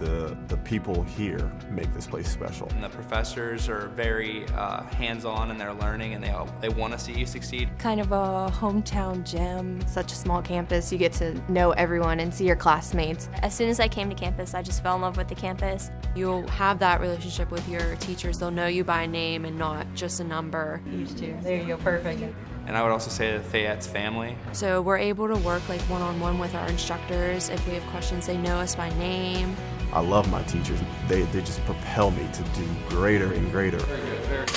the, the people here make this place special. And the professors are very uh, hands-on in their learning and they, all, they want to see you succeed. Kind of a hometown gem. Such a small campus, you get to know everyone and see your classmates. As soon as I came to campus, I just fell in love with the campus. You'll have that relationship with your teachers. They'll know you by name and not just a number. Used to. There you go, perfect. And I would also say that Fayette's family. So we're able to work like one-on-one with our instructors. If we have questions, they know us by name. I love my teachers. They, they just propel me to do greater and greater. Very good, very good.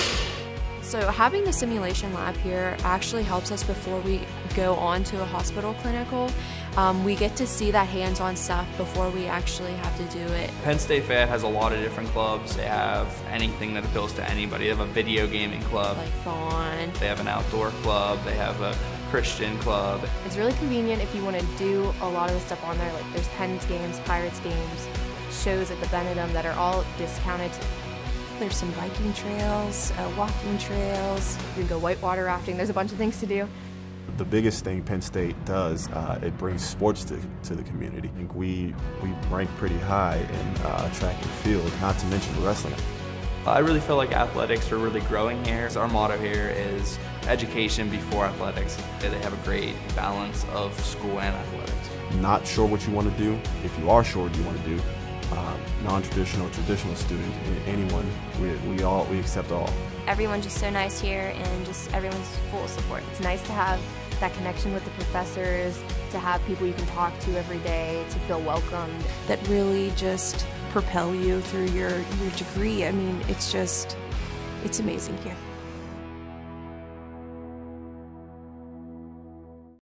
So having the simulation lab here actually helps us before we go on to a hospital clinical. Um, we get to see that hands-on stuff before we actually have to do it. Penn State Fayette has a lot of different clubs. They have anything that appeals to anybody. They have a video gaming club. Like fawn. They have an outdoor club. They have a Christian club. It's really convenient if you want to do a lot of the stuff on there. Like there's Pens games, Pirates games, shows at the Benedum that are all discounted. There's some biking trails, uh, walking trails. You can go whitewater rafting. There's a bunch of things to do. The biggest thing Penn State does, uh, it brings sports to, to the community. I think we, we rank pretty high in uh, track and field, not to mention wrestling. I really feel like athletics are really growing here. Our motto here is education before athletics. They have a great balance of school and athletics. Not sure what you want to do. If you are sure what you want to do, um, non-traditional, traditional student, anyone, we, we all we accept all. Everyone's just so nice here and just everyone's full of support. It's nice to have that connection with the professors, to have people you can talk to every day, to feel welcomed. That really just propel you through your, your degree. I mean, it's just, it's amazing here.